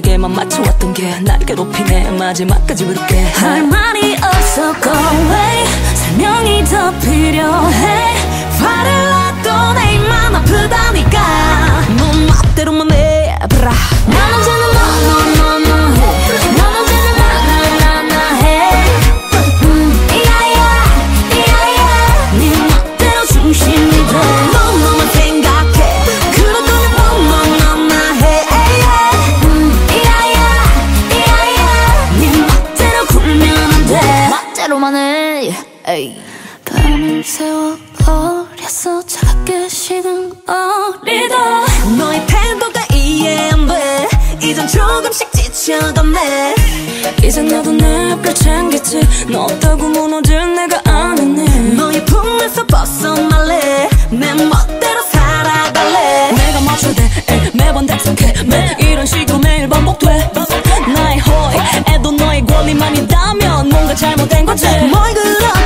나에게만 맞춰왔던 게 날 괴롭히네. 마지막까지 부를게. 하루만을 yeah. 밤을 새워버렸어. 차갑게 식은 어리다. 너의 태도가 이해 안돼. 이젠 조금씩 지쳐가네. 이제 너도 내앞을 챙겼지. 너 없다고 무너질 내가 아는 애 너의 품에서 벗어날래. 내 멋대로 살아갈래. 내가 맞춰대. 일 매번 대성해. 매 이런 식으로 매일 반복돼. 나의 호의 애도, 너의 권리만 있다면 뭔가 잘못된 거지. 뭘 그러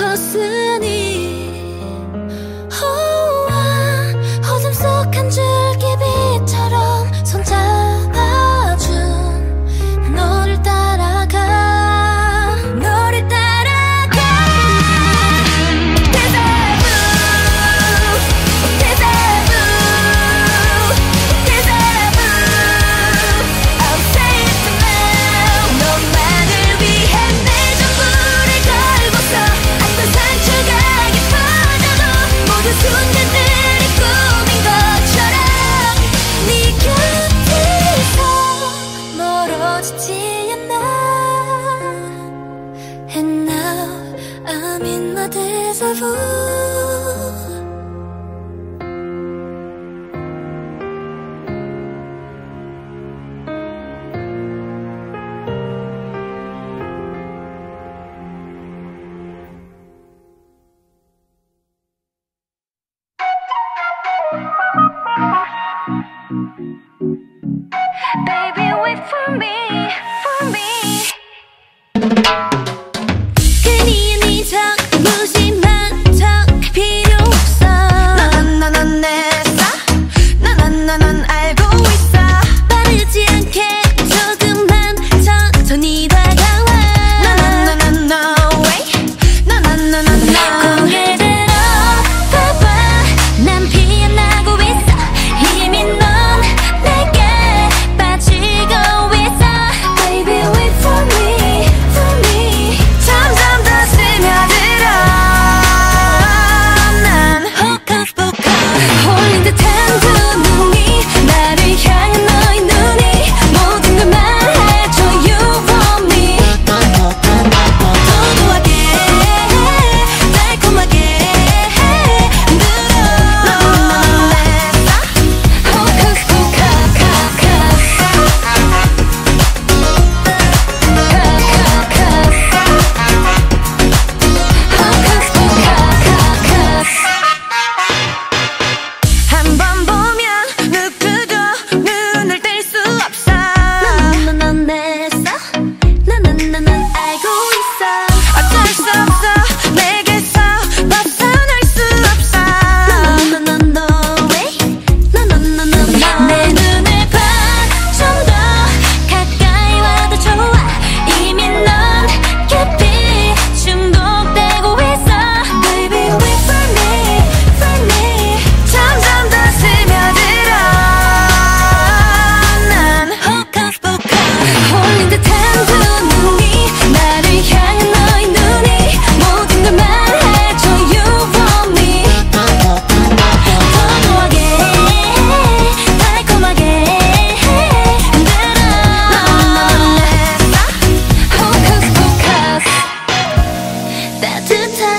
조금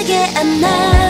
생각이 안 나.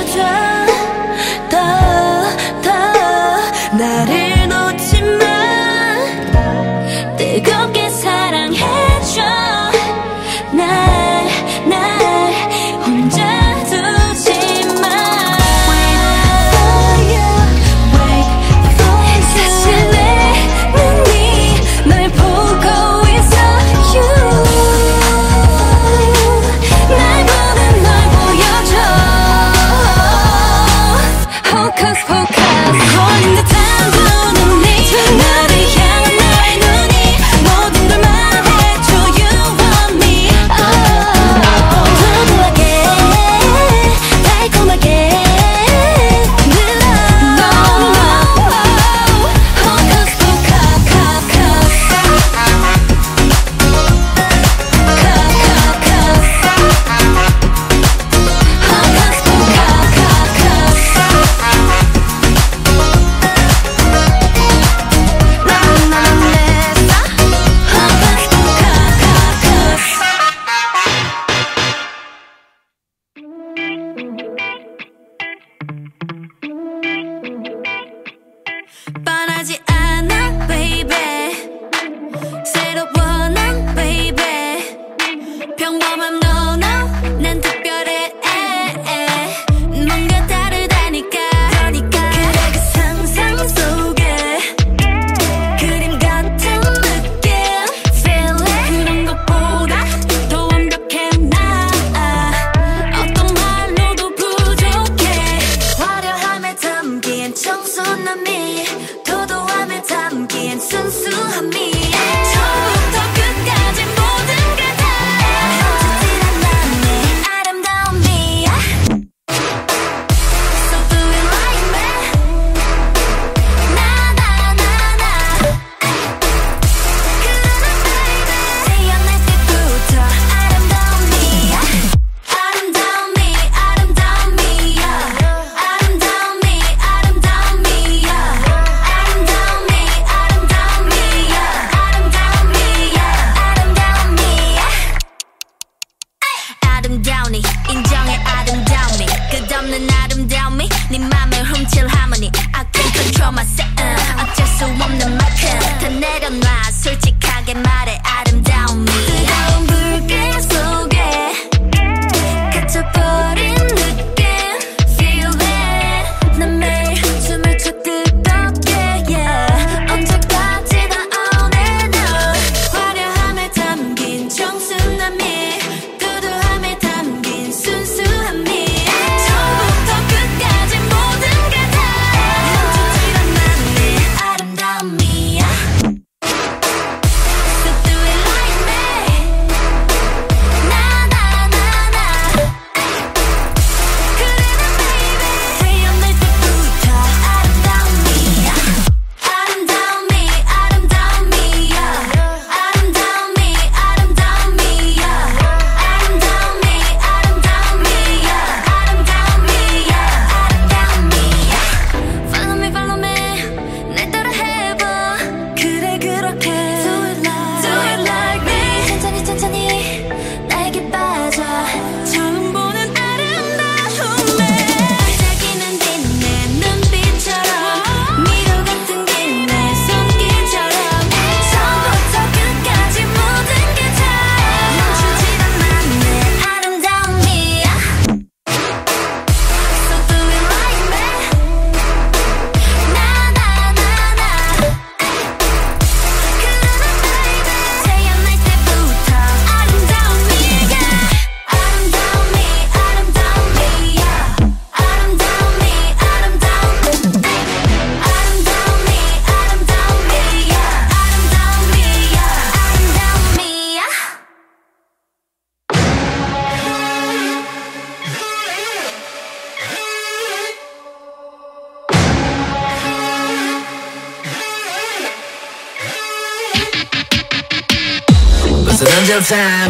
Time.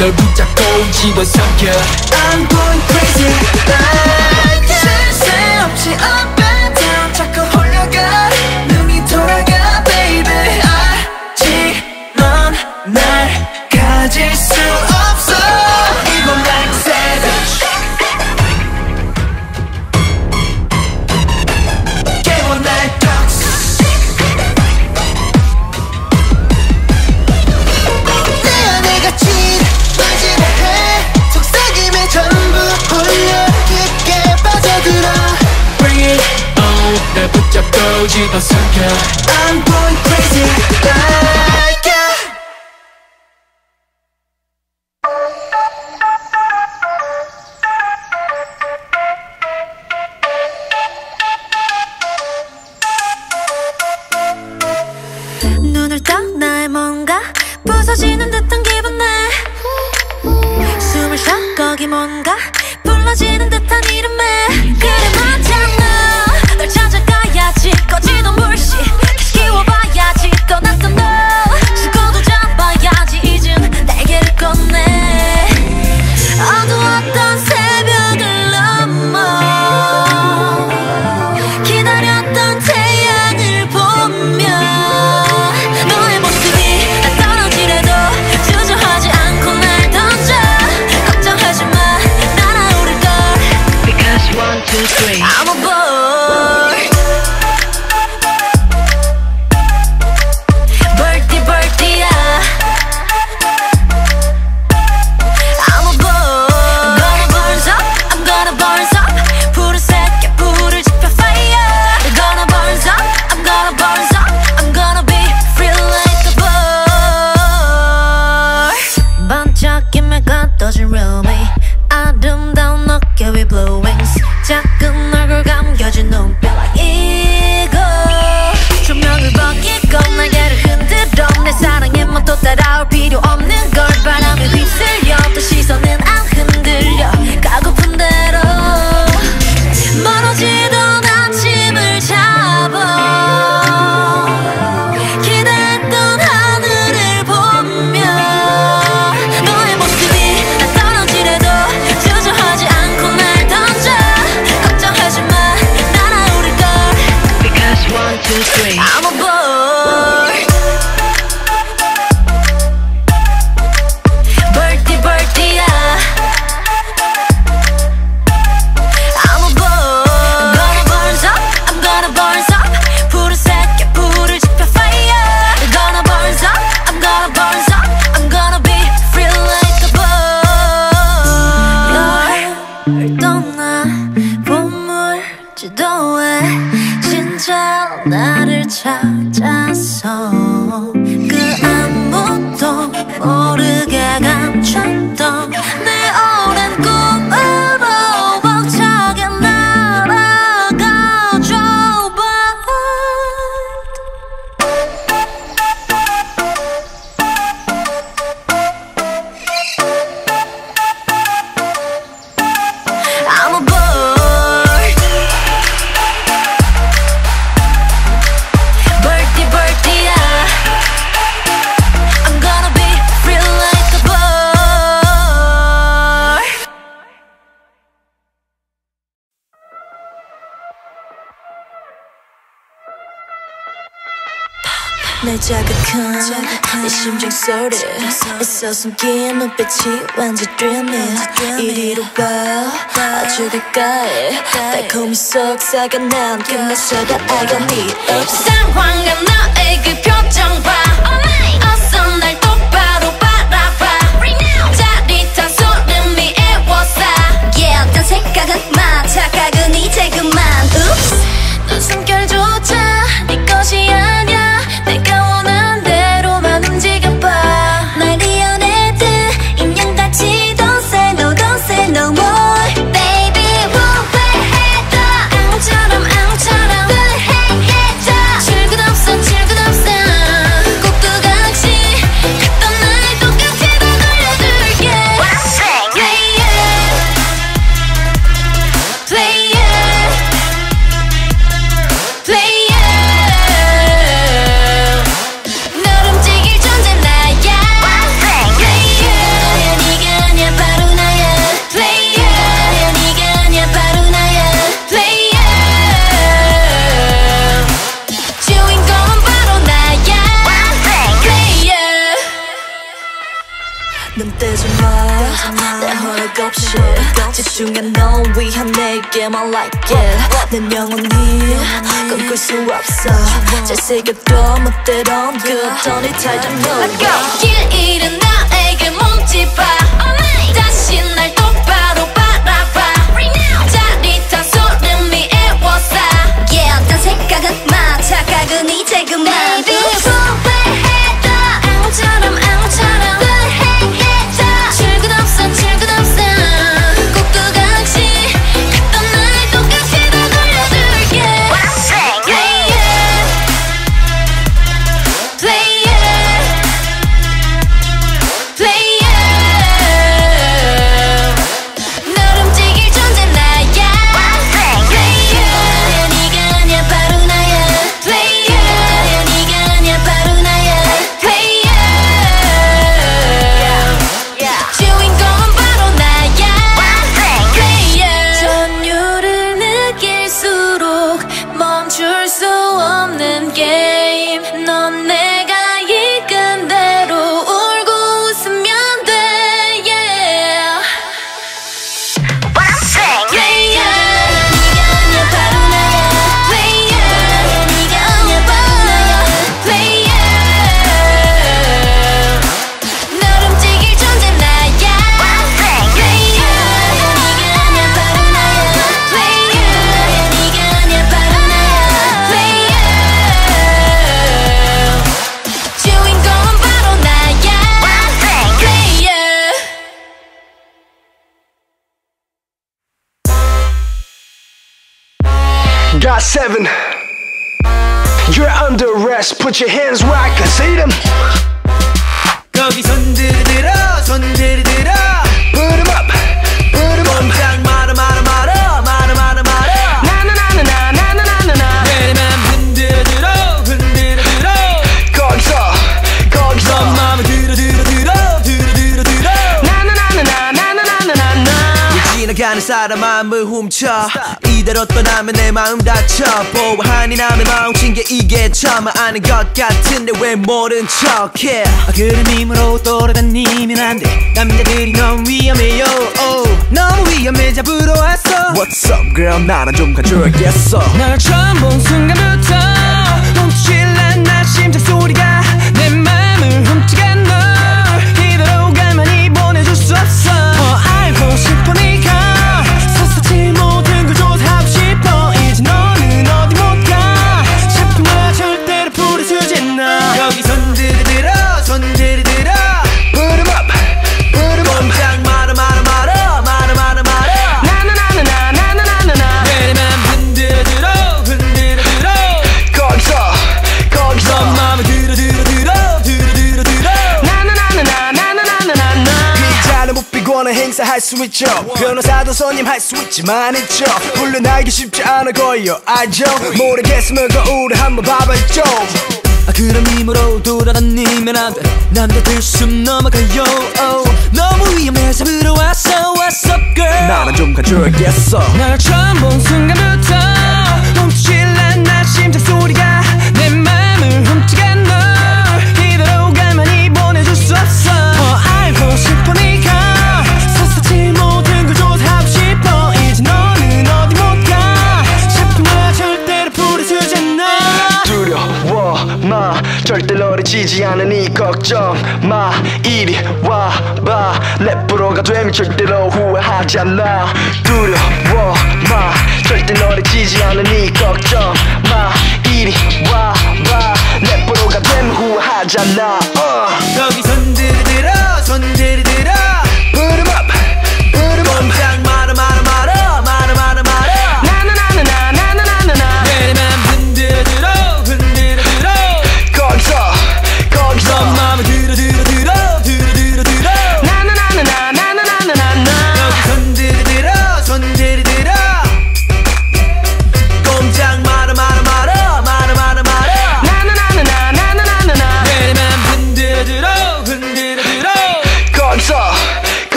널 붙잡고 집어삼켜 I'm going crazy OG 的 circle I'm a bug. 즉한 내 심장 소리. 애써 숨긴 눈빛이 완전 dreamy 이리로 와. 아주 가까이. 달콤히 속삭여 난 끝났어도 I got need 상황과 너의 그 표정과 소중한 너 위한 내게만 like it. 난 영원히 꿈꿀 수 없어. 잘 새겨도 멋대로 그던 이탈 좀 놓아 길 잃은 나에게 몸짓봐 다시 날 똑바로 바라봐. 짜릿한 소름이 애워싸. Yeah 딴 생각은 마. 착각은 이제 그만 your hands 뭉쳐 이대로 떠나면 내 마음 다쳐. 보완이 남의 마음친 게 이게 참아 아는 것 같은데 왜 모른 척해? 아, 그런 힘으로 돌아다니면 안돼. 남자들이 너무 위험해요. Oh. 너무 위험해 잡으러 왔어. What's up girl? 나랑 좀 가줘야겠어. 널 처음 본 순간부터 수 있죠. 변호사도 손님 할 수 있지만 있죠. 물러나기 쉽지 않아 거요. 알죠? 모르겠으면 거울에 한번 봐봐죠. 아 그런 힘으로 돌아다니면 안돼. 남자들 숨 넘어가요. oh. 너무 위험해서 들어왔어 What's up girl. 나만 좀 가져야겠어. 날 처음 본 순간부터 해치지 않으니 걱정 마. 이리 와봐. 내 포로가 되면 절대로 후회하지 않아. 두려워 마. 절대 너를 해치지 않으니 걱정 마. 이리 와봐. 내 포로가 되면 후회하지 않아. uh. 여기 손들어 손들어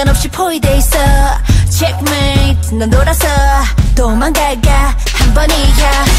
상관없이 포위돼 있어. Checkmate 넌 놀아서 도망갈까? 한 번이야.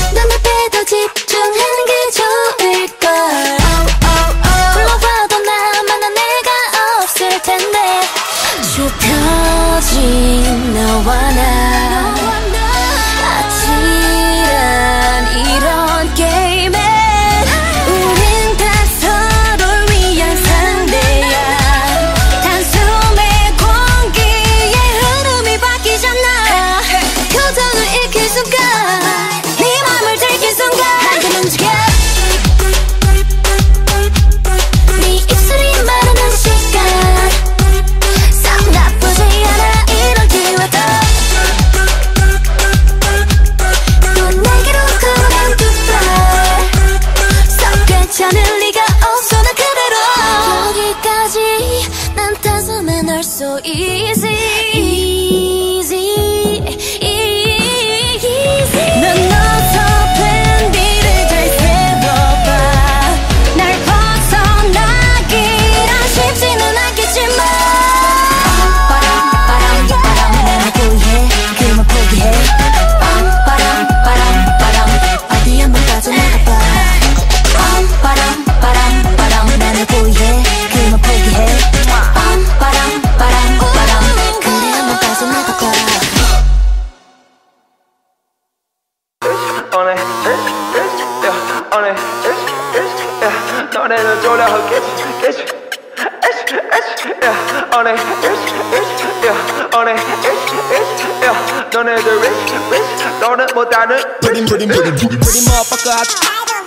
너는 못하는 pretty pretty pretty pretty motherfucker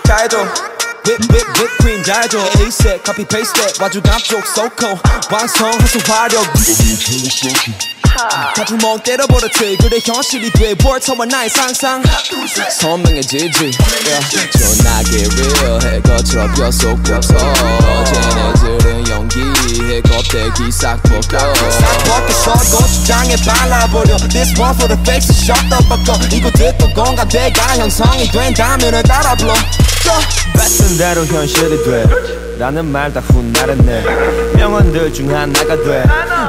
잘해줘 whip whip whip cream 잘해줘 에이세 copy paste 와주 감쪽 so cold 완성해서 화력 다 주먹 때려버렸지 그래 현실이 돼 벌처와 나의 상상. 선명해지지. 전하게 real해. 것처럼 뼛속 펴서. 쟤네들은 연기해 껍데기 싹 벗겨. 싹 벗겨서 고추장에 발라버려. This one for the fakes shut the fuck up 이거 듣고 공감대가 형성이 된다면은 따라 불러. 뱉은 대로 현실이 돼 라는 말 다 훗날했네 명언들 중 하나가 돼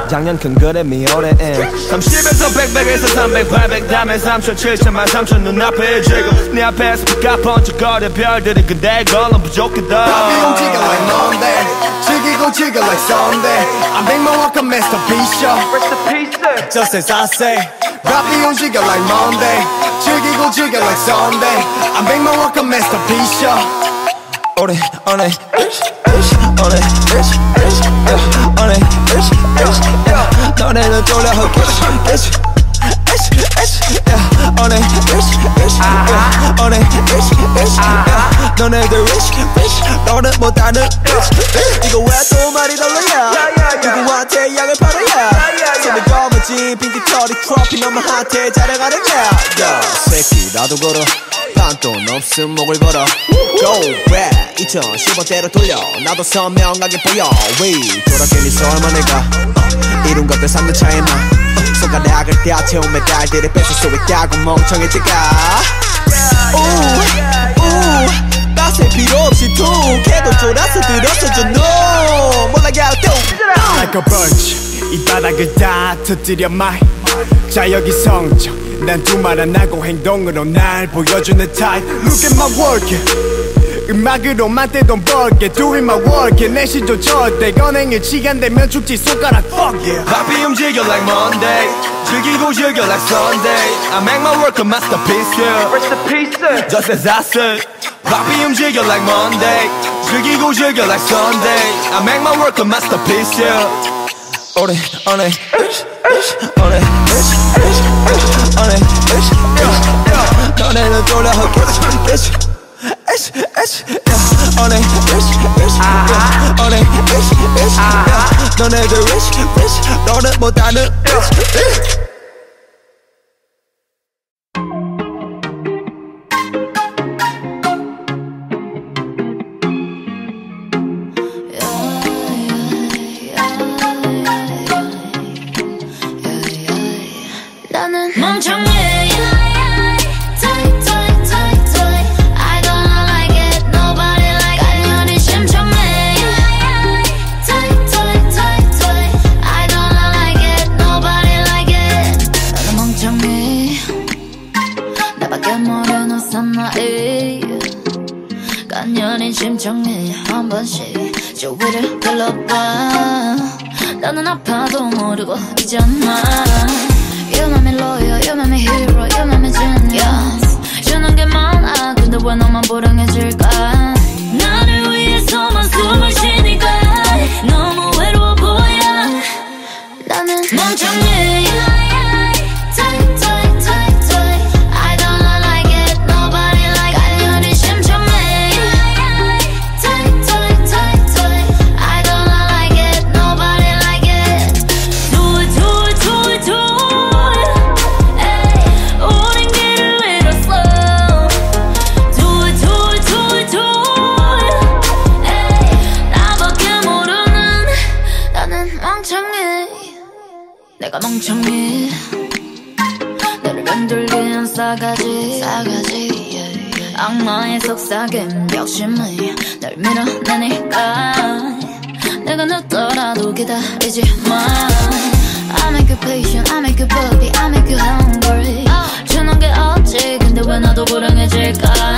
작년 큰 그램이 올해 엔 30에서 100, 100에서 300, 800 다음에 3천, 7천만 3천 눈앞에 지금 내 앞에서 피가 번쩍거려 별들이 근데 그걸로 부족하다 Papi don't jiggle like Monday Jiggy go jiggle like Sunday I make my work a masterpiece yeah. Just as I say like Monday Jiggy go jiggle like Sunday I make my work a masterpiece yeah. 오래 오래 이sh ish 오래 ish ish yeah 오래 ish ish yeah 너네는 졸려 ish ish ish ish yeah 오래 ish ish yeah 오래 ish ish yeah 너네들 ish ish 너는 못하는 ish ish 이거 왜또 말이 달라야 누구한테 약을 팔아야 손에 검은 진 핑크 털이 트로피 너무 핫해 자랑하느냐 야 새끼 나도 걸어 반돈 없음 목을 걸어. Go back 2010원대로 돌려. 나도 선명하게 보여. 왜 저렇게 미소 얼마 내가? 어, 이룬 것들 3년 차에 나. 손가락을 떼어 채운 메달들이 뺏을 수 있다고 멍청해지가. 우 따세 필요 없이 툭 해도 쫄아서 들었어줘 no 몰라 야 또. Like a bunch. 이 바닥을 다 터뜨려 my. 자 여기 성적 난 두 말 안 하고 행동으로 날 보여주는 타입 Look at my work 음악으로만 떼돈 벌게 Doing my work 내 시조 절대 건행일 시간 되면 죽지 손가락 fuck yeah 바삐 움직여 like Monday 즐기고 즐겨 like Sunday I make my work a masterpiece yeah Rest in peace. Just as I said 바삐 움직여 like Monday 즐기고 즐겨 like Sunday I make my work a masterpiece yeah 오래 오래 ish ish 오래 ish ish ish 오래 ish ish yeah 너네는 졸려 ish ish ish ish yeah 오래 ish ish yeah 오래 ish ish yeah 너네들 ish ish 너는 못하는 ish ish 불행해질까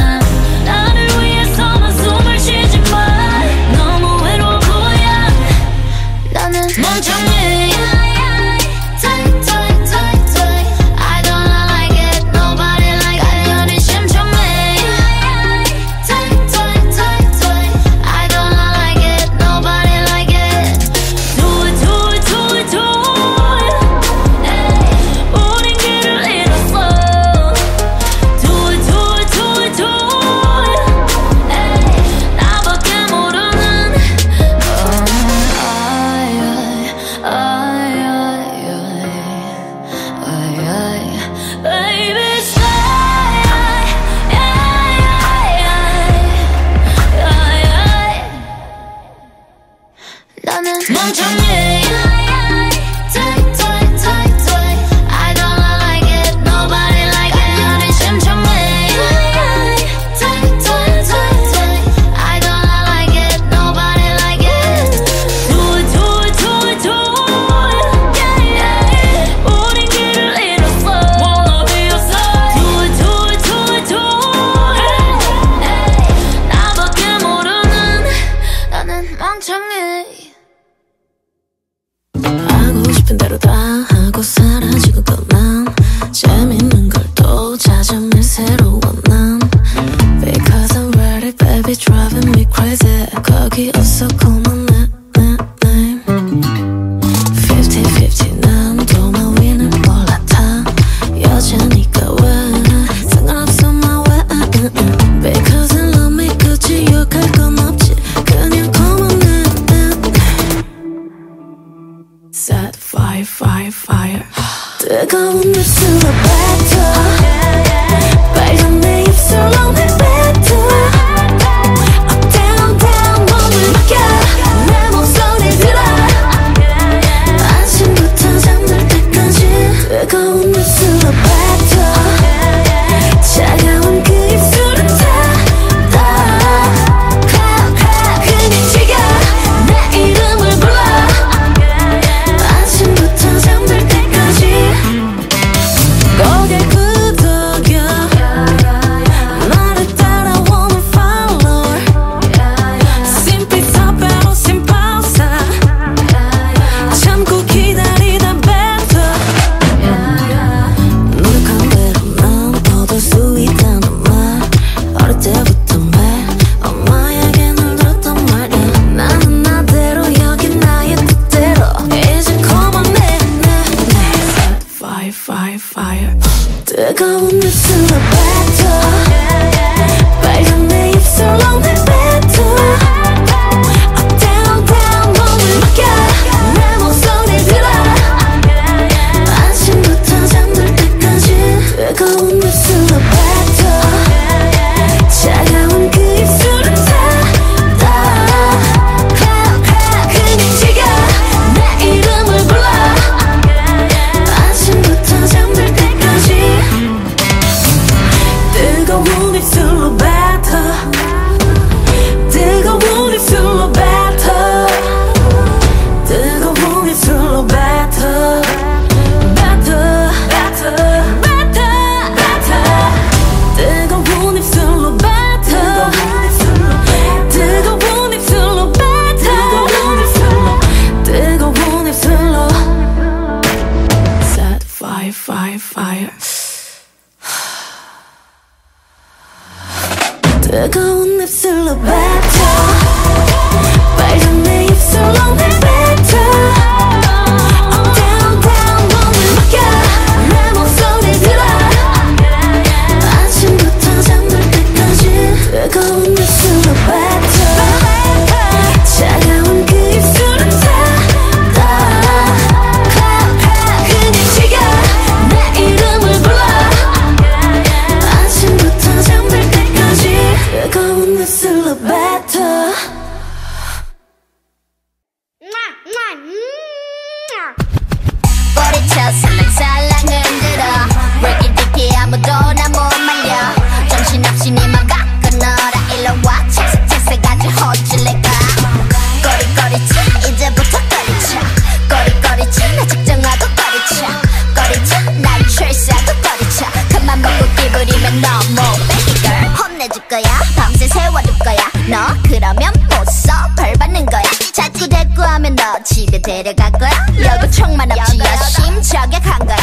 끼부리면 너무 baby girl 혼내줄 거야? 밤새 세워둘 거야? 너 그러면 못써. 벌 받는 거야? 자꾸 대꾸하면 너 집에 데려갈 거야? 여고 총만 없지. 여심 저격한 거야.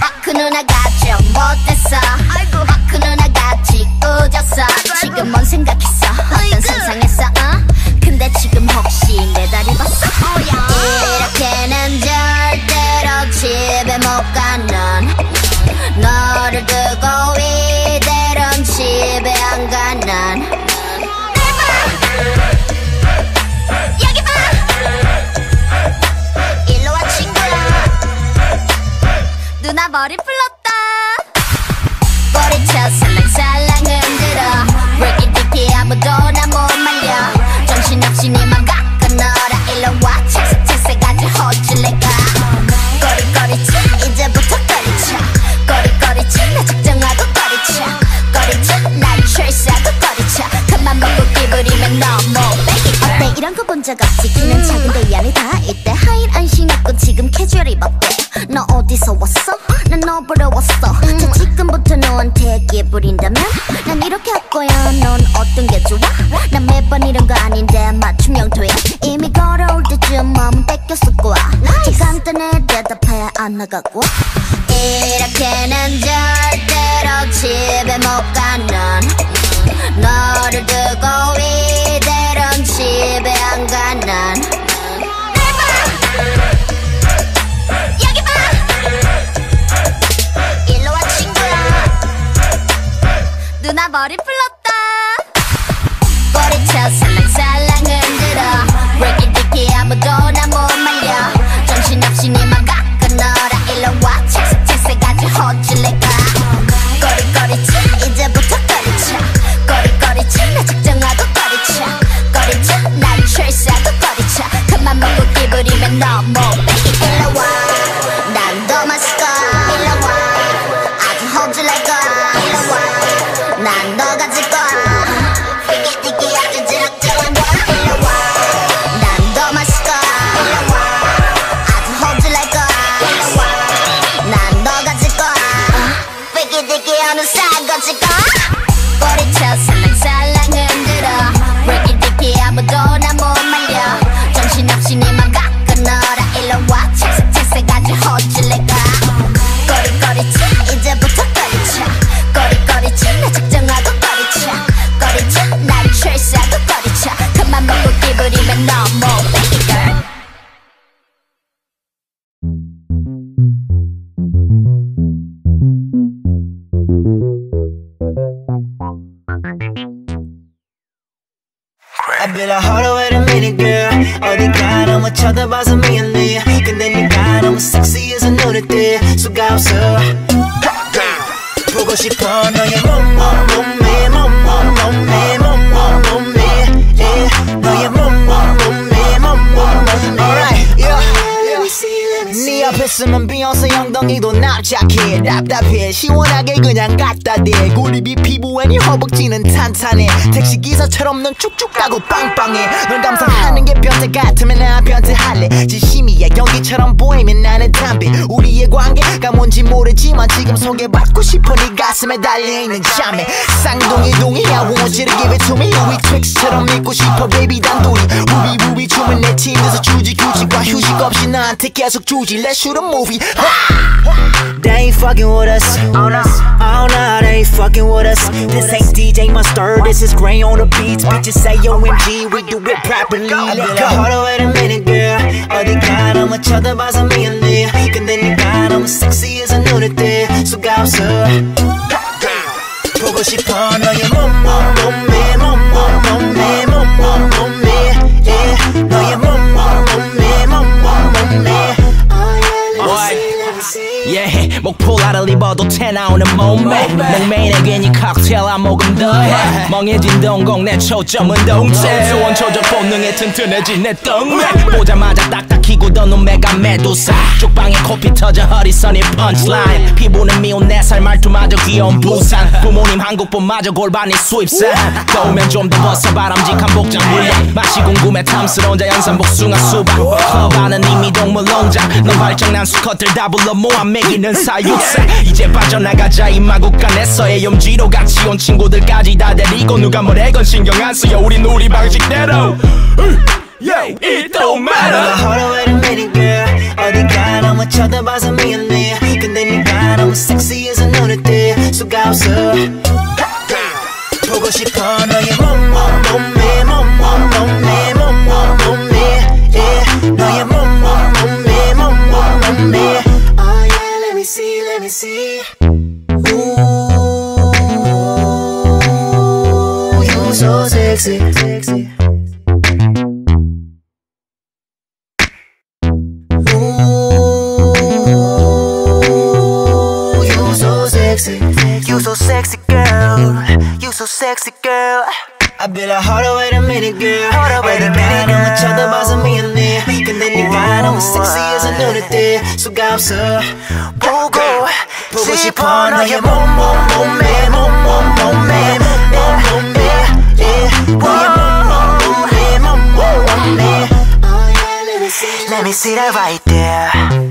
아그 누나가 좀 못됐어. 누 머리 풀렀다. 꼬리쳐 살랑살랑 흔들어. dicky 아무도 나 못 말려? 정신없이 네맘 갖고 놀아. 일로 와 채색채색 아주 허질래가. 꼬리꼬리쳐 이제부터 꼬리쳐 꼬리꼬리쳐 나 작정하고 꼬리쳐 꼬리쳐 날 출세하고 꼬리쳐 그만 먹고 끼부리면 너무 어때? 이런 거 본 적 없지? 키는 작은데 이 안에 다. 있대 하일 안 신었고 지금 캐주얼 입었대. 너 어디서 왔어? 난너 보러 왔어. 자 지금부터 너한테 끼부린다면 난 이렇게 할 거야. 넌 어떤 게 좋아? 난 매번 이런 거 아닌데 맞춤 영토야 이미 걸어올 때쯤 마음 뺏겼을 거야. 제 간단해 대답해 안 나가고. 이렇게 는 절대로 집에 못 가는 머리 풀렀다. 꼬리쳐 살랑살랑 흔들어. dicky 아무도 나 못 말려? 정신없이 네맘 갖고 놀아. 일로 와 채색채색 아주 허질래가. 꼬리꼬리쳐 이제부터 꼬리쳐 꼬리꼬리쳐 나 작정하고 꼬리쳐 꼬리쳐 날 출세하고 꼬리쳐 그만 먹고 끼부리면 너무 네 앞에 쓰면 비욘세 엉덩이도 납작해. 답답해. 시원하게 그냥 갖다 대. 피부에 네 허벅지는 탄탄해. 택시기사처럼 넌 쭉쭉 가고 빵빵해. 널 감상하는 게 변태 같으면 난 변태할래. 진심이야. 연기처럼 보이면 나는 담배. 우리의 관계가 뭔지 모르지만 지금 소개받고 싶어 네 가슴에 달려있는 자매 쌍둥이 동이야. won't you give it to me 우리 트릭스처럼 믿고 싶어 baby. 단둘이 우비 우비 춤은 내 팀에서 주지 규칙과 휴식 없이 나한테 계속 주지. Let's shoot a movie They ain't fucking with us Oh no, oh no, they ain't fucking with us This ain't DJ Mustard, this is Gray on the beats Bitches say OMG, we do it properly Let go Hold on, wait a minute girl 어디가 너무 쳐다봐서 미안해 근데 네가 너무 섹시해서 눈에 띄 수가 없어 보고 싶어 너의 몸몸 몸매 몸몸 몸매 몸몸 몸매 yeah. Yeah, 목폴라를 입어도 돼 해나오는 몸매. 냉매인에 괜히 칵테일 한 모금 더해. 멍해진 동공 내 초점은 동체. 소원초적 본능에 튼튼해진 내 덩맥 보자마자 딱딱히 굳어놓은 메가 메두사. 쪽방에 코피 터져 허리선이 펀치라인 피부는 미운 네살 말투마저 귀여운 부산. 부모님 한국분마저 골반이 수입산. 더우면 좀 더 벗어 바람직한 복장 물량 맛이 궁금해 탐스러운 자연산 복숭아 수박. 커바는 이미 동물 농장. 넌 발정난 수컷들 다 불러 모아 먹이는 사육사 이제 빠져나가자 이마국간에서의 염지로 같이 온 친구들까지 다 데리고 누가 뭐래건 신경 안 쓰여 우린 우리 방식대로 Yo, it don't matter Hold on, wait girl. 어디가 너무 쳐다봐서 미안해. 근데 네가 너무 섹시해서 눈에 띄 수가 없어. 보고 싶어 너의 몸몸 몸매 몸몸 몸매 몸몸 me see. Ooh, you so sexy, sexy. You so sexy. You so sexy, girl. You so sexy, girl. I be like, hold on, wait a minute, girl. Hold on, wait a minute. 너무 쳐다봐서 미안해. 근데 네가 너무 섹시해서 눈에 띄 수가 없어. 보고 보고 싶어 너의 몸몸 몸매 몸몸 몸매 몸몸 몸매. yeah. 너의 몸몸 몸매 몸몸 몸매. Oh yeah, let me see. Let me see that right there.